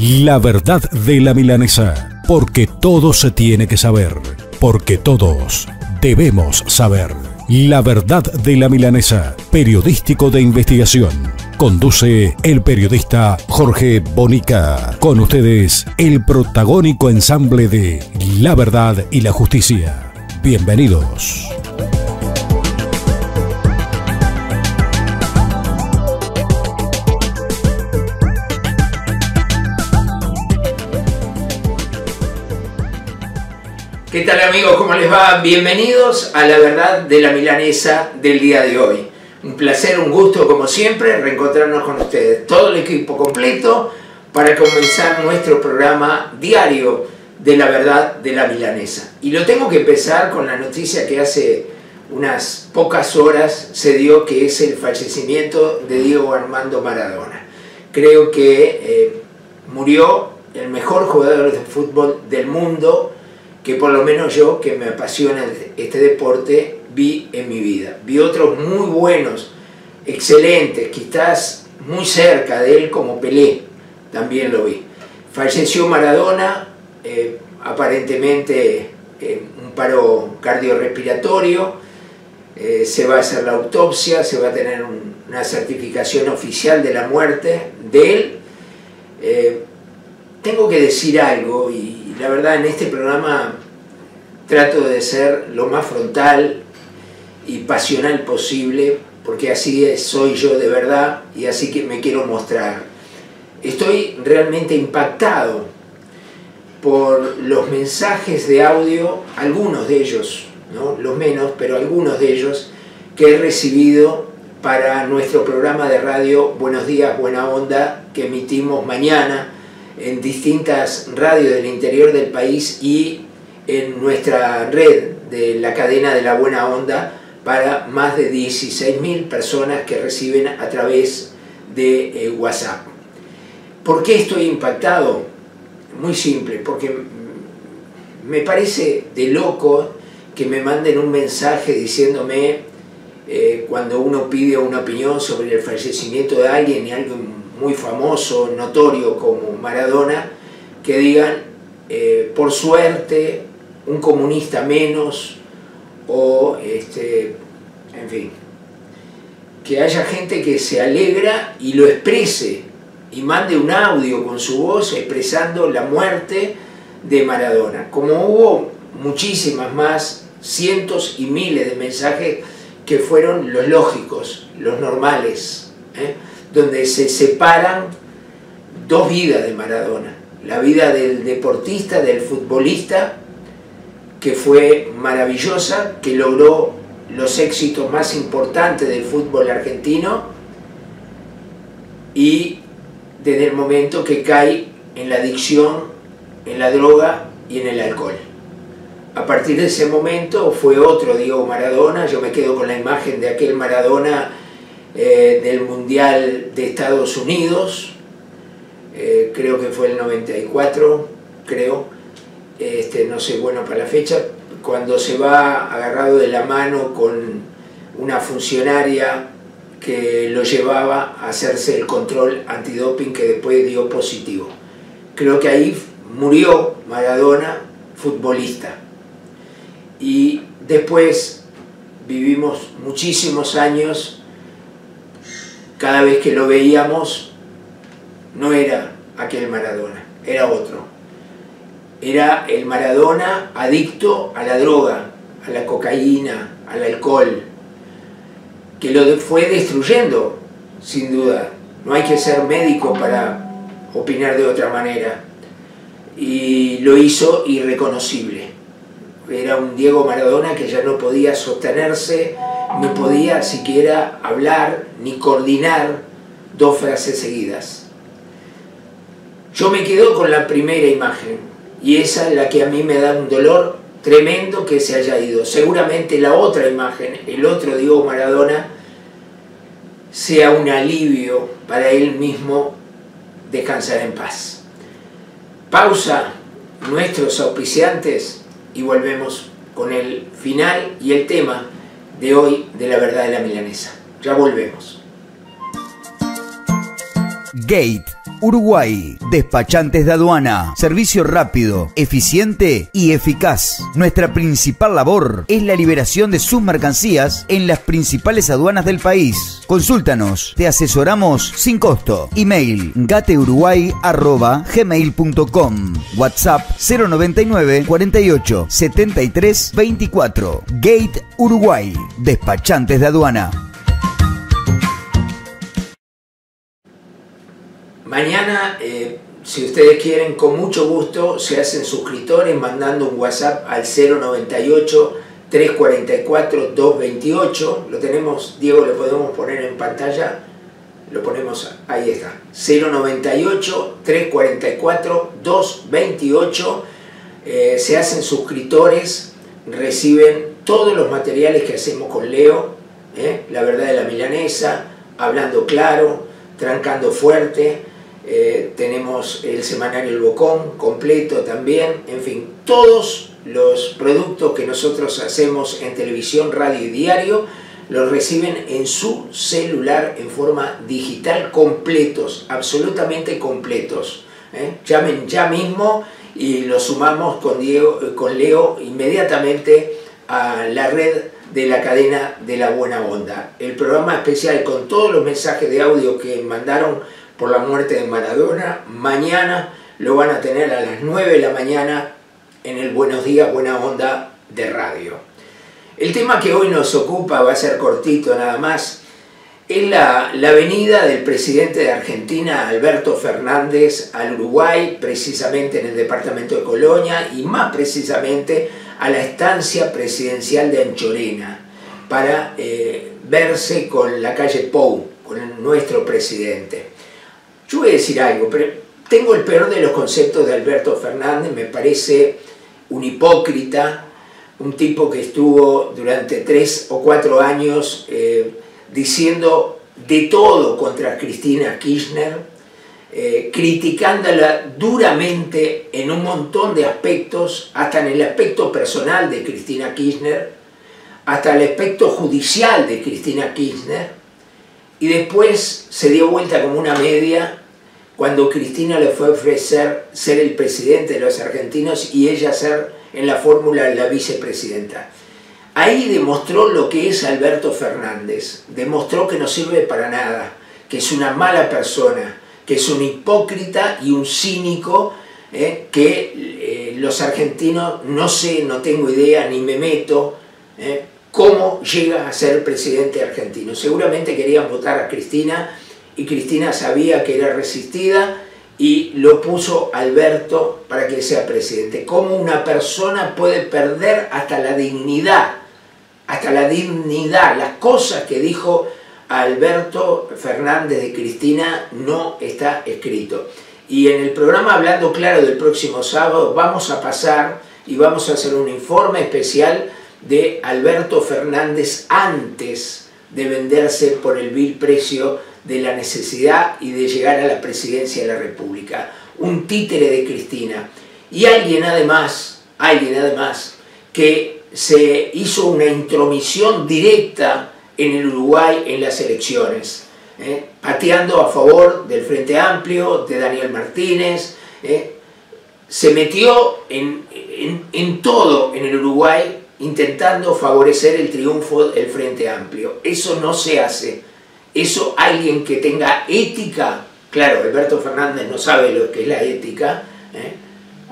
La verdad de la milanesa, porque todo se tiene que saber, porque todos debemos saber. La verdad de la milanesa, periodístico de investigación. Conduce el periodista Jorge Bonica. Con ustedes, el protagónico ensamble de La verdad y la justicia. Bienvenidos. ¿Qué tal amigos? ¿Cómo les va? Bienvenidos a la verdad de la milanesa del día de hoy. Un placer, un gusto como siempre reencontrarnos con ustedes. Todo el equipo completo para comenzar nuestro programa diario de la verdad de la milanesa. Y lo tengo que empezar con la noticia que hace unas pocas horas se dio que es el fallecimiento de Diego Armando Maradona. Creo que eh, murió el mejor jugador de fútbol del mundo que por lo menos yo, que me apasiona este deporte, vi en mi vida. Vi otros muy buenos, excelentes, quizás muy cerca de él como Pelé, también lo vi. Falleció Maradona, eh, aparentemente eh, un paro cardiorrespiratorio, eh, se va a hacer la autopsia, se va a tener una certificación oficial de la muerte de él. tengo que decir algo y la verdad en este programa trato de ser lo más frontal y pasional posible, porque así soy yo de verdad y así que me quiero mostrar. Estoy realmente impactado por los mensajes de audio, algunos de ellos, ¿no? los menos, pero algunos de ellos que he recibido para nuestro programa de radio Buenos días, buena onda, que emitimos mañana en distintas radios del interior del país y en nuestra red de la cadena de la buena onda para más de 16.000 personas que reciben a través de eh, WhatsApp. ¿Por qué estoy impactado? Muy simple, porque me parece de loco que me manden un mensaje diciéndome eh, cuando uno pide una opinión sobre el fallecimiento de alguien y alguien muy famoso, notorio como Maradona, que digan, eh, por suerte, un comunista menos, o, este, en fin, que haya gente que se alegra y lo exprese y mande un audio con su voz expresando la muerte de Maradona. Como hubo muchísimas más, cientos y miles de mensajes que fueron los lógicos, los normales. ¿eh? Donde se separan dos vidas de Maradona. La vida del deportista, del futbolista, que fue maravillosa, que logró los éxitos más importantes del fútbol argentino, y desde el momento que cae en la adicción, en la droga y en el alcohol. A partir de ese momento fue otro Diego Maradona, yo me quedo con la imagen de aquel Maradona eh, del Mundial de Estados Unidos, eh, creo que fue el 94, creo, este, no sé, bueno, para la fecha, cuando se va agarrado de la mano con una funcionaria que lo llevaba a hacerse el control antidoping que después dio positivo. Creo que ahí murió Maradona, futbolista. Y después vivimos muchísimos años cada vez que lo veíamos, no era aquel Maradona, era otro. Era el Maradona adicto a la droga, a la cocaína, al alcohol, que lo fue destruyendo, sin duda. No hay que ser médico para opinar de otra manera. Y lo hizo irreconocible. Era un Diego Maradona que ya no podía sostenerse no podía siquiera hablar ni coordinar dos frases seguidas. Yo me quedo con la primera imagen y esa es la que a mí me da un dolor tremendo que se haya ido. Seguramente la otra imagen, el otro Diego Maradona, sea un alivio para él mismo descansar en paz. Pausa nuestros auspiciantes y volvemos con el final y el tema de hoy de la verdad de la milanesa. Ya volvemos. Gate, Uruguay. Despachantes de aduana. Servicio rápido, eficiente y eficaz. Nuestra principal labor es la liberación de sus mercancías en las principales aduanas del país. Consúltanos, te asesoramos sin costo. Email gateuruguay.gmail.com WhatsApp 099 48 73 24 Gate Uruguay. Despachantes de aduana. Mañana, eh, si ustedes quieren, con mucho gusto se hacen suscriptores mandando un WhatsApp al 098 344 228. Lo tenemos, Diego, lo podemos poner en pantalla. Lo ponemos, ahí está. 098 344 228. se hacen suscriptores, reciben todos los materiales que hacemos con Leo. Eh, la verdad de la milanesa, hablando claro, trancando fuerte eh, tenemos el semanario El Bocón completo también, en fin, todos los productos que nosotros hacemos en televisión, radio y diario los reciben en su celular en forma digital completos, absolutamente completos. ¿eh? Llamen ya mismo y lo sumamos con, Diego, eh, con Leo inmediatamente a la red de la cadena de la buena onda. El programa especial con todos los mensajes de audio que mandaron por la muerte de Maradona. Mañana lo van a tener a las 9 de la mañana en el Buenos Días, Buena Onda de Radio. El tema que hoy nos ocupa va a ser cortito nada más. Es la, la venida del presidente de Argentina, Alberto Fernández, al Uruguay, precisamente en el departamento de Colonia y más precisamente a la estancia presidencial de Anchorena para eh, verse con la calle Pou, con nuestro presidente. Yo voy a decir algo, pero tengo el peor de los conceptos de Alberto Fernández, me parece un hipócrita, un tipo que estuvo durante tres o cuatro años eh, diciendo de todo contra Cristina Kirchner, eh, criticándola duramente en un montón de aspectos, hasta en el aspecto personal de Cristina Kirchner, hasta el aspecto judicial de Cristina Kirchner, y después se dio vuelta como una media cuando Cristina le fue a ofrecer ser el presidente de los argentinos y ella ser en la fórmula la vicepresidenta. Ahí demostró lo que es Alberto Fernández, demostró que no sirve para nada, que es una mala persona, que es un hipócrita y un cínico, eh, que eh, los argentinos no sé, no tengo idea, ni me meto, eh, cómo llega a ser presidente argentino. Seguramente querían votar a Cristina y Cristina sabía que era resistida y lo puso Alberto para que sea presidente. ¿Cómo una persona puede perder hasta la dignidad? Hasta la dignidad, las cosas que dijo Alberto Fernández de Cristina no está escrito. Y en el programa Hablando Claro del próximo sábado vamos a pasar y vamos a hacer un informe especial de Alberto Fernández antes de venderse por el vil precio de la necesidad y de llegar a la presidencia de la República. Un títere de Cristina. Y alguien además, alguien además, que se hizo una intromisión directa en el Uruguay en las elecciones, ¿eh? pateando a favor del Frente Amplio, de Daniel Martínez, ¿eh? se metió en, en todo en el Uruguay intentando favorecer el triunfo del Frente Amplio. Eso no se hace eso alguien que tenga ética, claro, Alberto Fernández no sabe lo que es la ética, ¿eh?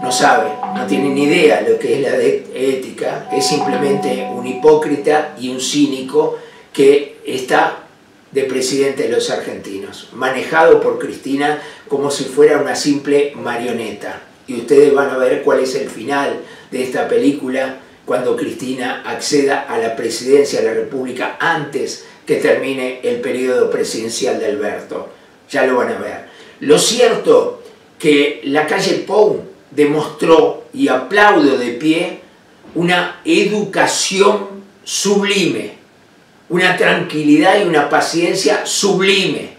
no sabe, no tiene ni idea lo que es la ética, es simplemente un hipócrita y un cínico que está de presidente de los argentinos, manejado por Cristina como si fuera una simple marioneta. Y ustedes van a ver cuál es el final de esta película cuando Cristina acceda a la presidencia de la República antes que termine el periodo presidencial de Alberto. Ya lo van a ver. Lo cierto que la calle Pou demostró, y aplaudo de pie, una educación sublime, una tranquilidad y una paciencia sublime,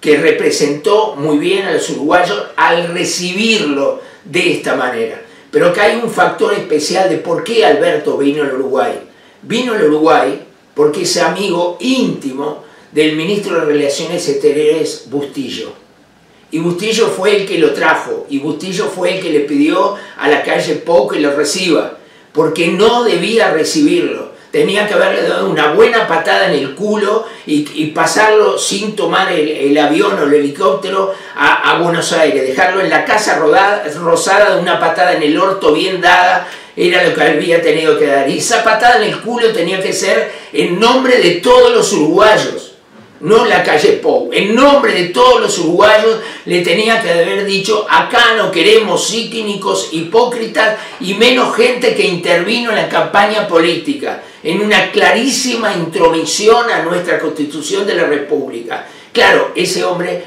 que representó muy bien a los uruguayos al recibirlo de esta manera. Pero que hay un factor especial de por qué Alberto vino al Uruguay. Vino al Uruguay porque es amigo íntimo del ministro de Relaciones Exteriores Bustillo. Y Bustillo fue el que lo trajo, y Bustillo fue el que le pidió a la calle Pou que lo reciba, porque no debía recibirlo. Tenía que haberle dado una buena patada en el culo y, pasarlo sin tomar el, avión o el helicóptero a, Buenos Aires, dejarlo en la casa rosada de una patada en el orto bien dada, era lo que había tenido que dar. Y esa patada en el culo tenía que ser en nombre de todos los uruguayos no la calle Pou. En nombre de todos los uruguayos le tenía que haber dicho, acá no queremos cínicos, hipócritas y menos gente que intervino en la campaña política, en una clarísima intromisión a nuestra constitución de la República. Claro, ese hombre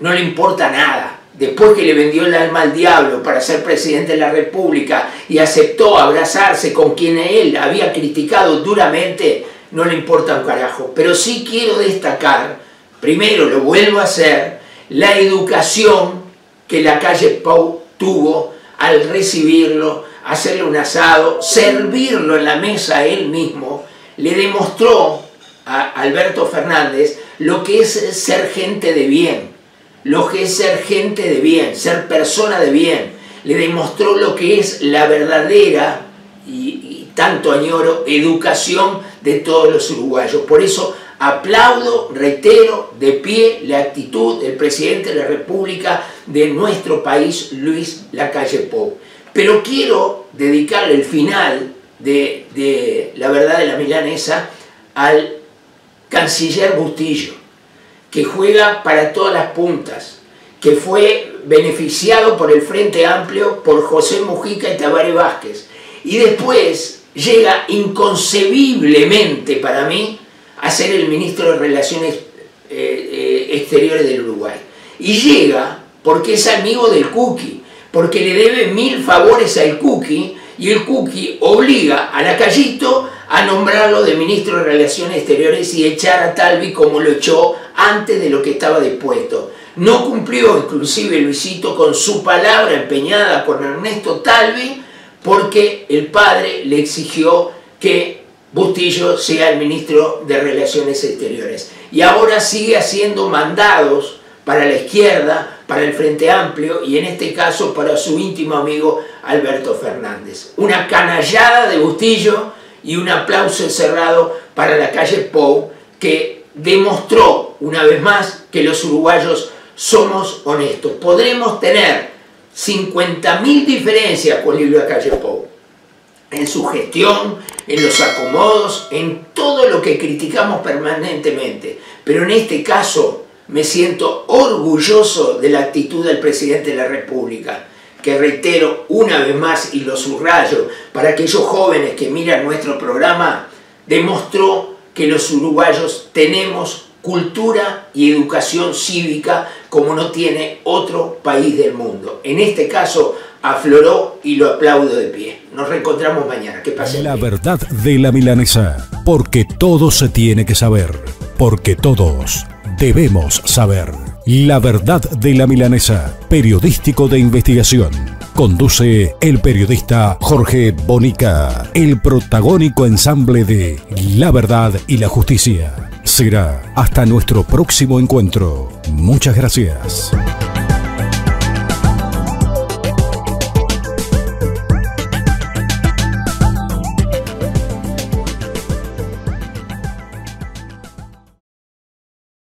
no le importa nada. Después que le vendió el alma al diablo para ser presidente de la República y aceptó abrazarse con quien él había criticado duramente, no le importa un carajo. Pero sí quiero destacar, primero lo vuelvo a hacer, la educación que la calle Pau tuvo al recibirlo, hacerle un asado, servirlo en la mesa él mismo, le demostró a Alberto Fernández lo que es ser gente de bien, lo que es ser gente de bien, ser persona de bien. Le demostró lo que es la verdadera y, tanto añoro educación de todos los uruguayos. Por eso aplaudo, reitero, de pie la actitud del presidente de la República de nuestro país, Luis Lacalle Pou. Pero quiero dedicarle el final de, La verdad de la milanesa al canciller Bustillo, que juega para todas las puntas, que fue beneficiado por el Frente Amplio, por José Mujica y Tabaré Vázquez. Y después llega inconcebiblemente para mí a ser el ministro de Relaciones eh, eh, Exteriores del Uruguay. Y llega porque es amigo del Cookie, porque le debe mil favores al Cookie y el Cookie obliga a Lacallito a nombrarlo de ministro de Relaciones Exteriores y echar a Talvi como lo echó antes de lo que estaba dispuesto. No cumplió inclusive Luisito con su palabra empeñada con Ernesto Talvi porque el padre le exigió que Bustillo sea el ministro de Relaciones Exteriores. Y ahora sigue haciendo mandados para la izquierda, para el Frente Amplio y en este caso para su íntimo amigo Alberto Fernández. Una canallada de Bustillo y un aplauso cerrado para la calle Pou que demostró una vez más que los uruguayos somos honestos. Podremos tener 50.000 diferencias con Livio Calle Pou. En su gestión, en los acomodos, en todo lo que criticamos permanentemente. Pero en este caso me siento orgulloso de la actitud del presidente de la República, que reitero una vez más y lo subrayo para aquellos jóvenes que miran nuestro programa, demostró que los uruguayos tenemos cultura y educación cívica como no tiene otro país del mundo. En este caso afloró y lo aplaudo de pie. Nos reencontramos mañana. ¿Qué pasa? La verdad de la milanesa, porque todo se tiene que saber, porque todos debemos saber. La verdad de la milanesa, periodístico de investigación. Conduce el periodista Jorge Bonica, el protagónico ensamble de La verdad y la justicia. Será hasta nuestro próximo encuentro. Muchas gracias.